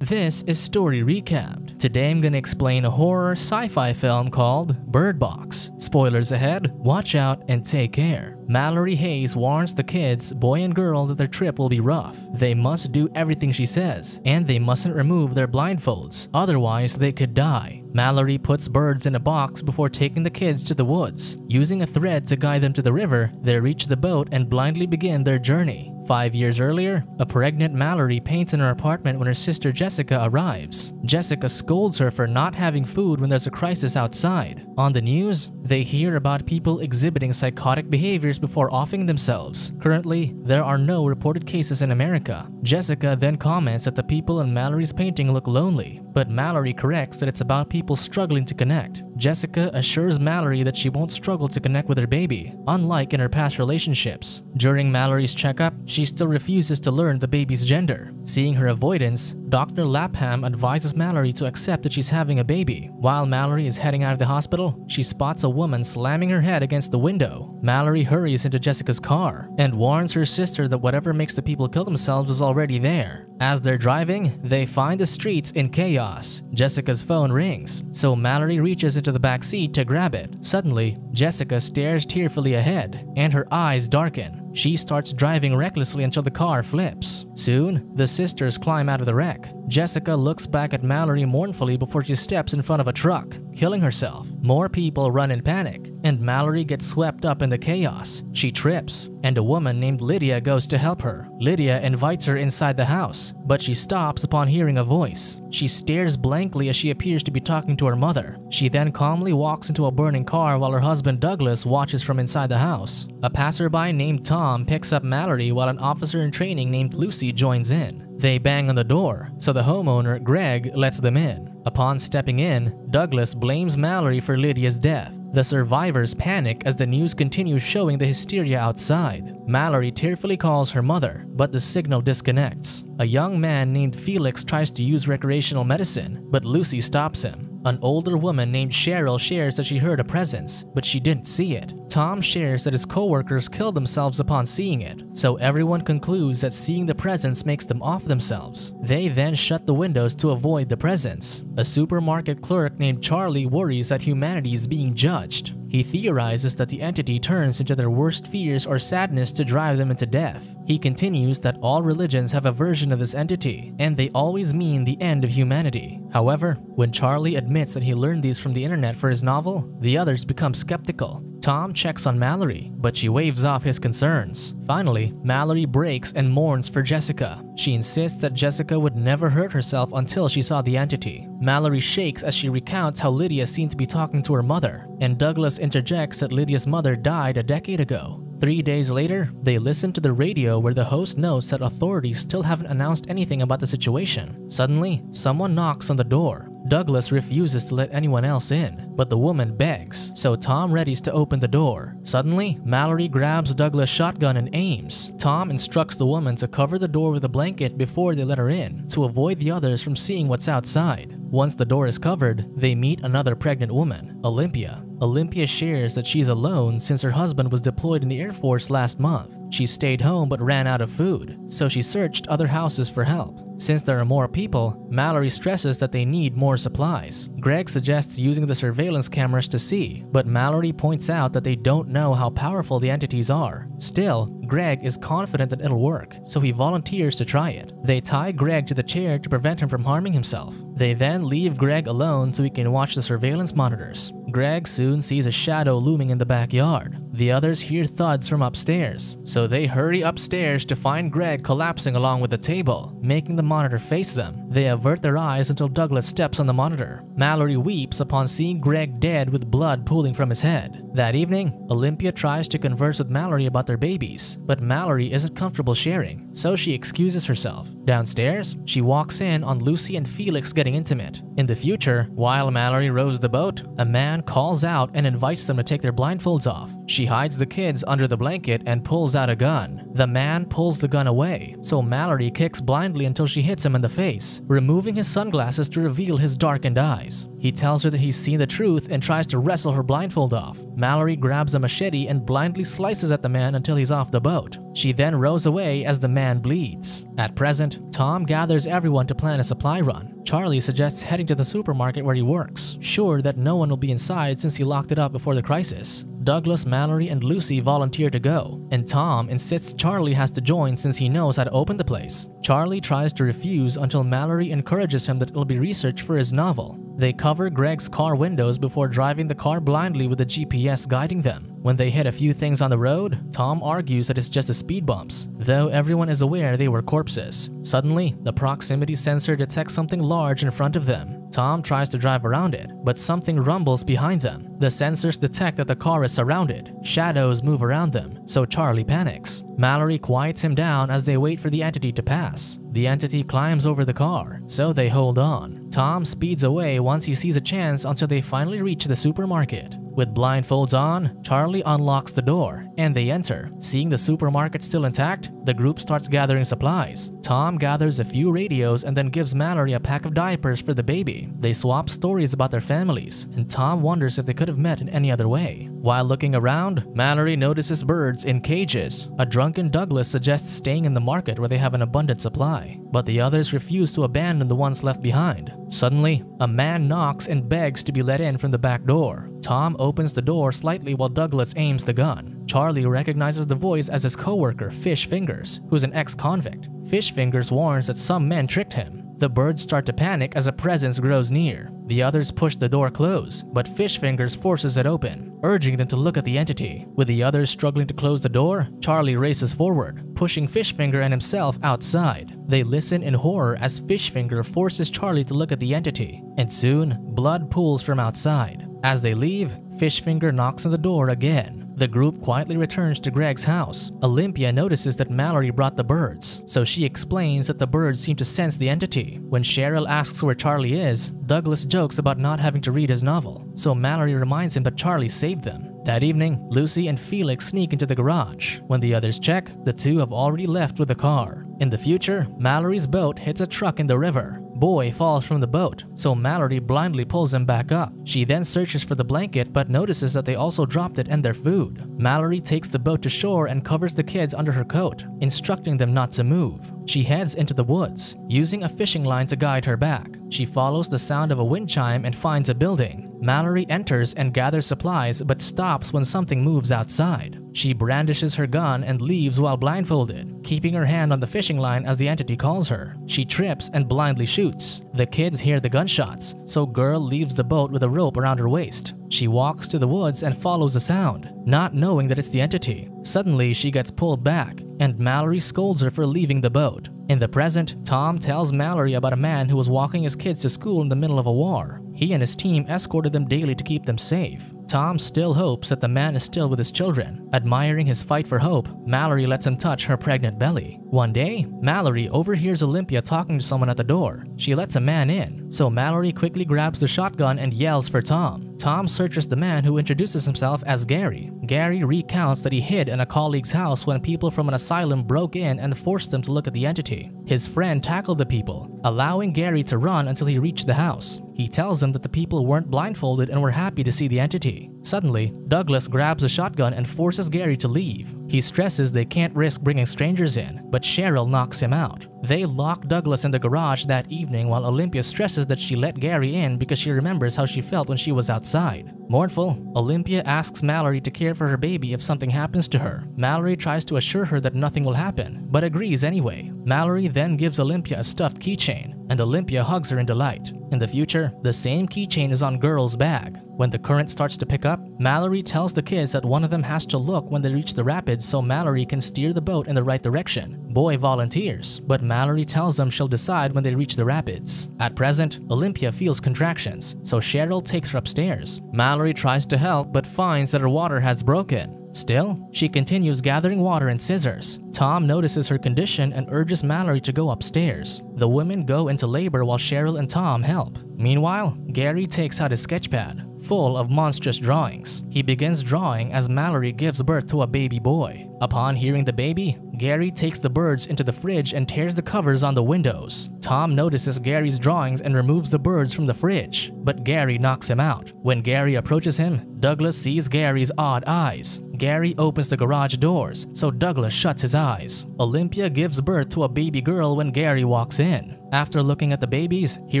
This is Story Recapped. Today I'm gonna explain a horror sci-fi film called Bird Box. Spoilers ahead, watch out and take care. Malorie Hayes warns the kids, boy and girl, that their trip will be rough. They must do everything she says, and they mustn't remove their blindfolds, otherwise they could die. Malorie puts birds in a box before taking the kids to the woods. Using a thread to guide them to the river, they reach the boat and blindly begin their journey. Five years earlier, a pregnant Malorie paints in her apartment when her sister Jessica arrives. Jessica scolds her for not having food when there's a crisis outside. On the news, they hear about people exhibiting psychotic behaviors before offing themselves. Currently, there are no reported cases in America. Jessica then comments that the people in Malorie's painting look lonely, but Malorie corrects that it's about people struggling to connect. Jessica assures Malorie that she won't struggle to connect with her baby, unlike in her past relationships. During Malorie's checkup, she still refuses to learn the baby's gender. Seeing her avoidance, Dr. Lapham advises Malorie to accept that she's having a baby. While Malorie is heading out of the hospital, she spots a woman slamming her head against the window. Malorie hurries into Jessica's car and warns her sister that whatever makes the people kill themselves is already there. As they're driving, they find the streets in chaos. Jessica's phone rings, so Malorie reaches into the back seat to grab it. Suddenly, Jessica stares tearfully ahead, and her eyes darken. She starts driving recklessly until the car flips. Soon, the sisters climb out of the wreck. Jessica looks back at Malorie mournfully before she steps in front of a truck, killing herself. More people run in panic, and Malorie gets swept up in the chaos. She trips, and a woman named Lydia goes to help her. Lydia invites her inside the house, but she stops upon hearing a voice. She stares blankly as she appears to be talking to her mother. She then calmly walks into a burning car while her husband Douglas watches from inside the house. A passerby named Tom picks up Malorie while an officer in training named Lucy joins in. They bang on the door, so the homeowner, Greg, lets them in. Upon stepping in, Douglas blames Malorie for Lydia's death. The survivors panic as the news continues showing the hysteria outside. Malorie tearfully calls her mother, but the signal disconnects. A young man named Felix tries to use recreational medicine, but Lucy stops him. An older woman named Cheryl shares that she heard a presence, but she didn't see it. Tom shares that his coworkers killed themselves upon seeing it, so everyone concludes that seeing the presence makes them off themselves. They then shut the windows to avoid the presence. A supermarket clerk named Charlie worries that humanity is being judged. He theorizes that the entity turns into their worst fears or sadness to drive them into death. He continues that all religions have a version of this entity, and they always mean the end of humanity. However, when Charlie admits that he learned these from the internet for his novel, the others become skeptical. Tom checks on Malorie, but she waves off his concerns. Finally, Malorie breaks and mourns for Jessica. She insists that Jessica would never hurt herself until she saw the entity. Malorie shakes as she recounts how Lydia seemed to be talking to her mother, and Douglas interjects that Lydia's mother died a decade ago. Three days later, they listen to the radio where the host notes that authorities still haven't announced anything about the situation. Suddenly, someone knocks on the door. Douglas refuses to let anyone else in, but the woman begs, so Tom readies to open the door. Suddenly, Malorie grabs Douglas' shotgun and aims. Tom instructs the woman to cover the door with a blanket before they let her in, to avoid the others from seeing what's outside. Once the door is covered, they meet another pregnant woman, Olympia. Olympia shares that she's alone since her husband was deployed in the Air Force last month. She stayed home but ran out of food, so she searched other houses for help. Since there are more people, Malorie stresses that they need more supplies. Greg suggests using the surveillance cameras to see, but Malorie points out that they don't know how powerful the entities are. Still, Greg is confident that it'll work, so he volunteers to try it. They tie Greg to the chair to prevent him from harming himself. They then leave Greg alone so he can watch the surveillance monitors. Greg soon sees a shadow looming in the backyard. The others hear thuds from upstairs, so they hurry upstairs to find Greg collapsing along with the table, making the monitor face them. They avert their eyes until Douglas steps on the monitor. Malorie weeps upon seeing Greg dead with blood pooling from his head. That evening, Olympia tries to converse with Malorie about their babies, but Malorie isn't comfortable sharing, so she excuses herself. Downstairs, she walks in on Lucy and Felix getting intimate. In the future, while Malorie rows the boat, a man calls out and invites them to take their blindfolds off. She hides the kids under the blanket and pulls out a gun. The man pulls the gun away, so Malorie kicks blindly until she hits him in the face. Removing his sunglasses to reveal his darkened eyes. He tells her that he's seen the truth and tries to wrestle her blindfold off. Malorie grabs a machete and blindly slices at the man until he's off the boat. She then rows away as the man bleeds. At present, Tom gathers everyone to plan a supply run. Charlie suggests heading to the supermarket where he works, sure that no one will be inside since he locked it up before the crisis. Douglas, Malorie, and Lucy volunteer to go, and Tom insists Charlie has to join since he knows how to open the place. Charlie tries to refuse until Malorie encourages him that it'll be research for his novel. They cover Greg's car windows before driving the car blindly with the GPS guiding them. When they hit a few things on the road, Tom argues that it's just the speed bumps, though everyone is aware they were corpses. Suddenly, the proximity sensor detects something large in front of them. Tom tries to drive around it, but something rumbles behind them. The sensors detect that the car is surrounded. Shadows move around them, so Charlie panics. Malorie quiets him down as they wait for the entity to pass. The entity climbs over the car, so they hold on. Tom speeds away once he sees a chance until they finally reach the supermarket. With blindfolds on, Charlie unlocks the door, and they enter. Seeing the supermarket still intact, the group starts gathering supplies. Tom gathers a few radios and then gives Malorie a pack of diapers for the baby. They swap stories about their families, and Tom wonders if they could have met in any other way. While looking around, Malorie notices birds in cages. A drunken Douglas suggests staying in the market where they have an abundant supply, but the others refuse to abandon the ones left behind. Suddenly, a man knocks and begs to be let in from the back door. Tom the door slightly while Douglas aims the gun. Charlie recognizes the voice as his coworker, Fish Fingers, who's an ex-convict. Fish Fingers warns that some men tricked him. The birds start to panic as a presence grows near. The others push the door close, but Fish Fingers forces it open, urging them to look at the entity. With the others struggling to close the door, Charlie races forward, pushing Fishfinger and himself outside. They listen in horror as Fishfinger forces Charlie to look at the entity, and soon, blood pools from outside. As they leave, Fishfinger knocks on the door again. The group quietly returns to Greg's house. Olympia notices that Malorie brought the birds, so she explains that the birds seem to sense the entity. When Cheryl asks where Charlie is, Douglas jokes about not having to read his novel, so Malorie reminds him that Charlie saved them. That evening, Lucy and Felix sneak into the garage. When the others check, the two have already left with the car. In the future, Malorie's boat hits a truck in the river. Boy falls from the boat, so Malorie blindly pulls him back up. She then searches for the blanket but notices that they also dropped it and their food. Malorie takes the boat to shore and covers the kids under her coat, instructing them not to move. She heads into the woods, using a fishing line to guide her back. She follows the sound of a wind chime and finds a building. Malorie enters and gathers supplies but stops when something moves outside. She brandishes her gun and leaves while blindfolded, keeping her hand on the fishing line as the entity calls her. She trips and blindly shoots. The kids hear the gunshots, so girl leaves the boat with a rope around her waist. She walks to the woods and follows the sound, not knowing that it's the entity. Suddenly, she gets pulled back, and Malorie scolds her for leaving the boat. In the present, Tom tells Malorie about a man who was walking his kids to school in the middle of a war. He and his team escorted them daily to keep them safe. Tom still hopes that the man is still with his children. Admiring his fight for hope, Malorie lets him touch her pregnant belly. One day, Malorie overhears Olympia talking to someone at the door. She lets a man in, so Malorie quickly grabs the shotgun and yells for Tom. Tom searches the man who introduces himself as Gary. Gary recounts that he hid in a colleague's house when people from an asylum broke in and forced him to look at the entity. His friend tackled the people, allowing Gary to run until he reached the house. He tells them that the people weren't blindfolded and were happy to see the entity. Suddenly, Douglas grabs a shotgun and forces Gary to leave. He stresses they can't risk bringing strangers in, but Cheryl knocks him out. They lock Douglas in the garage that evening while Olympia stresses that she let Gary in because she remembers how she felt when she was outside. Mournful, Olympia asks Malorie to care for her baby if something happens to her. Malorie tries to assure her that nothing will happen, but agrees anyway. Malorie then gives Olympia a stuffed keychain, and Olympia hugs her in delight. In the future, the same keychain is on Girl's bag. When the current starts to pick up, Malorie tells the kids that one of them has to look when they reach the rapids so Malorie can steer the boat in the right direction. Boy volunteers, but Malorie tells them she'll decide when they reach the rapids. At present, Olympia feels contractions, so Cheryl takes her upstairs. Malorie tries to help but finds that her water has broken. Still, she continues gathering water and scissors. Tom notices her condition and urges Malorie to go upstairs. The women go into labor while Cheryl and Tom help. Meanwhile, Gary takes out his sketchpad, full of monstrous drawings. He begins drawing as Malorie gives birth to a baby boy. Upon hearing the baby, Gary takes the birds into the fridge and tears the covers on the windows. Tom notices Gary's drawings and removes the birds from the fridge, but Gary knocks him out. When Gary approaches him, Douglas sees Gary's odd eyes. Gary opens the garage doors, so Douglas shuts his eyes. Olympia gives birth to a baby girl when Gary walks in. After looking at the babies, he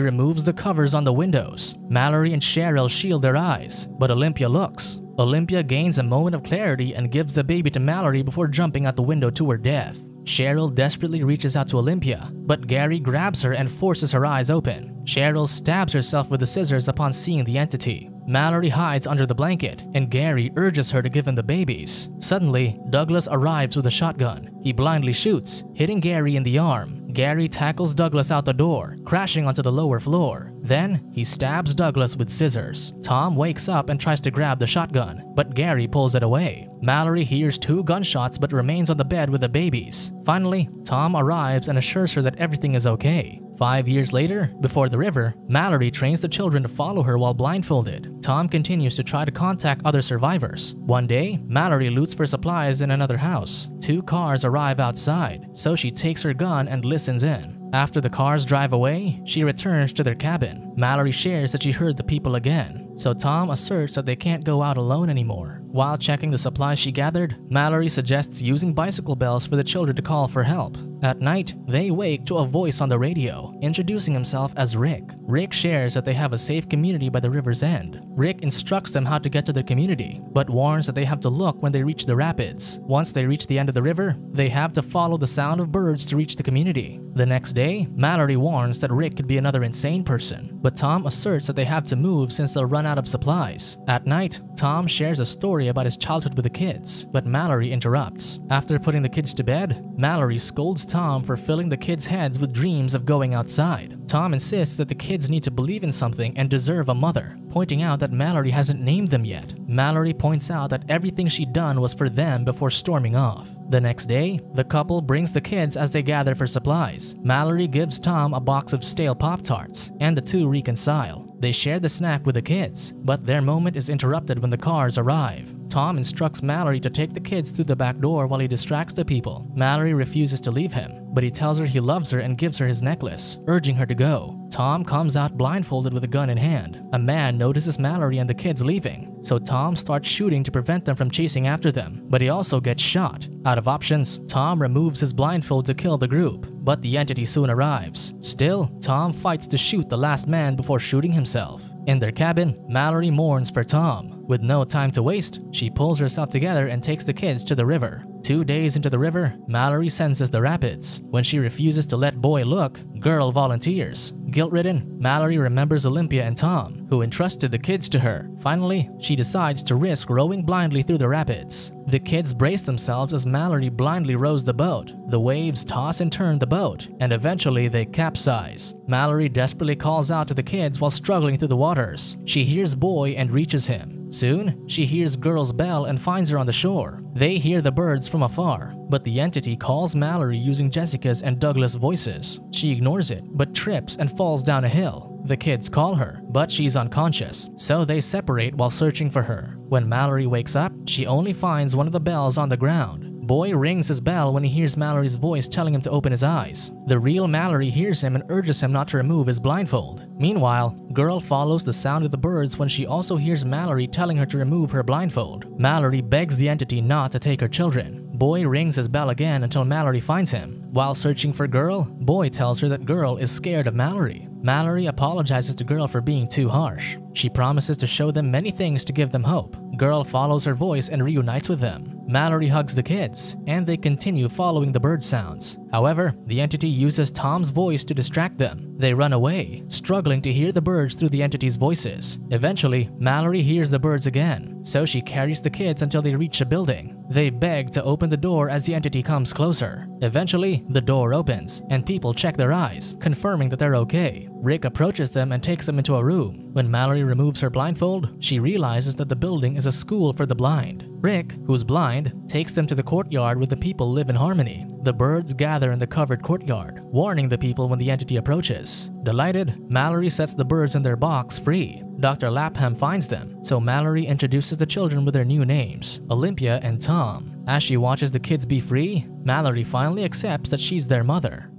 removes the covers on the windows. Malorie and Cheryl shield their eyes, but Olympia looks. Olympia gains a moment of clarity and gives the baby to Malorie before jumping out the window to her death. Cheryl desperately reaches out to Olympia, but Gary grabs her and forces her eyes open. Cheryl stabs herself with the scissors upon seeing the entity. Malorie hides under the blanket, and Gary urges her to give him the babies. Suddenly, Douglas arrives with a shotgun. He blindly shoots, hitting Gary in the arm. Gary tackles Douglas out the door, crashing onto the lower floor. Then, he stabs Douglas with scissors. Tom wakes up and tries to grab the shotgun, but Gary pulls it away. Malorie hears two gunshots but remains on the bed with the babies. Finally, Tom arrives and assures her that everything is okay. Five years later, before the river, Malorie trains the children to follow her while blindfolded. Tom continues to try to contact other survivors. One day, Malorie loots for supplies in another house. Two cars arrive outside, so she takes her gun and listens in. After the cars drive away, she returns to their cabin. Malorie shares that she heard the people again, so Tom asserts that they can't go out alone anymore. While checking the supplies she gathered, Malorie suggests using bicycle bells for the children to call for help. At night, they wake to a voice on the radio, introducing himself as Rick. Rick shares that they have a safe community by the river's end. Rick instructs them how to get to their community, but warns that they have to look when they reach the rapids. Once they reach the end of the river, they have to follow the sound of birds to reach the community. The next day, Malorie warns that Rick could be another insane person, but Tom asserts that they have to move since they'll run out of supplies. At night, Tom shares a story about his childhood with the kids, but Malorie interrupts. After putting the kids to bed, Malorie scolds Tom for filling the kids' heads with dreams of going outside. Tom insists that the kids need to believe in something and deserve a mother, pointing out that Malorie hasn't named them yet. Malorie points out that everything she'd done was for them before storming off. The next day, the couple brings the kids as they gather for supplies. Malorie gives Tom a box of stale Pop Tarts, and the two reconcile. They share the snack with the kids, but their moment is interrupted when the cars arrive. Tom instructs Malorie to take the kids through the back door while he distracts the people. Malorie refuses to leave him, but he tells her he loves her and gives her his necklace, urging her to go. Tom comes out blindfolded with a gun in hand. A man notices Malorie and the kids leaving, so Tom starts shooting to prevent them from chasing after them, but he also gets shot. Out of options, Tom removes his blindfold to kill the group, but the entity soon arrives. Still, Tom fights to shoot the last man before shooting himself. In their cabin, Malorie mourns for Tom. With no time to waste, she pulls herself together and takes the kids to the river. Two days into the river, Malorie senses the rapids. When she refuses to let Boy look, Girl volunteers. Guilt-ridden, Malorie remembers Olympia and Tom, who entrusted the kids to her. Finally, she decides to risk rowing blindly through the rapids. The kids brace themselves as Malorie blindly rows the boat. The waves toss and turn the boat, and eventually they capsize. Malorie desperately calls out to the kids while struggling through the waters. She hears Boy and reaches him. Soon, she hears Girl's bell and finds her on the shore. They hear the birds from afar, but the entity calls Malorie using Jessica's and Douglas' voices. She ignores it, but trips and falls down a hill. The kids call her, but she's unconscious, so they separate while searching for her. When Malorie wakes up, she only finds one of the bells on the ground. Boy rings his bell when he hears Malorie's voice telling him to open his eyes. The real Malorie hears him and urges him not to remove his blindfold. Meanwhile, Girl follows the sound of the birds when she also hears Malorie telling her to remove her blindfold. Malorie begs the entity not to take her children. Boy rings his bell again until Malorie finds him. While searching for Girl, Boy tells her that Girl is scared of Malorie. Malorie apologizes to Girl for being too harsh. She promises to show them many things to give them hope. Girl follows her voice and reunites with them. Malorie hugs the kids, and they continue following the bird sounds. However, the entity uses Tom's voice to distract them. They run away, struggling to hear the birds through the entity's voices. Eventually, Malorie hears the birds again, so she carries the kids until they reach a building. They beg to open the door as the entity comes closer. Eventually, the door opens, and people check their eyes, confirming that they're okay. Rick approaches them and takes them into a room. When Malorie removes her blindfold, she realizes that the building is a school for the blind. Rick, who's blind, takes them to the courtyard where the people live in harmony. The birds gather in the covered courtyard, warning the people when the entity approaches. Delighted, Malorie sets the birds in their box free. Dr. Lapham finds them, so Malorie introduces the children with their new names, Olympia and Tom. As she watches the kids be free, Malorie finally accepts that she's their mother.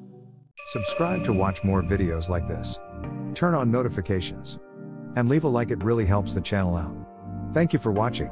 Subscribe to watch more videos like this. Turn on notifications. And leave a like, it really helps the channel out. Thank you for watching.